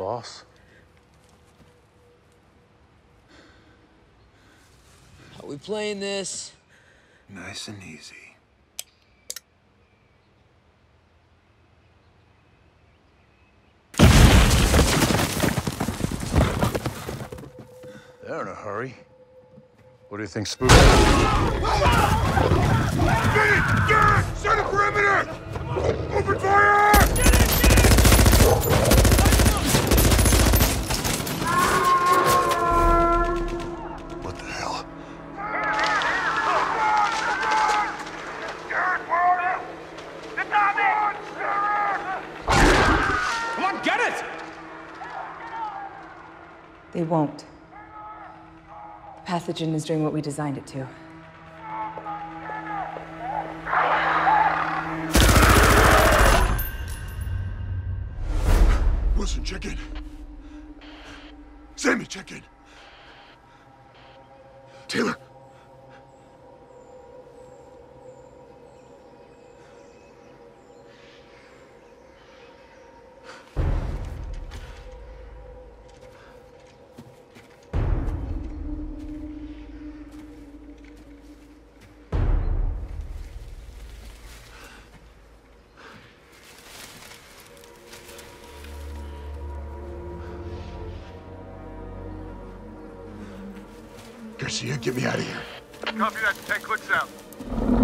boss. How we playing this? Nice and easy. They're in a hurry. What do you think, Spook? It! They won't. The pathogen is doing what we designed it to. Wilson, check in. Sammy, check in. Taylor. Garcia, get me out of here. Copy that. Ten clicks out.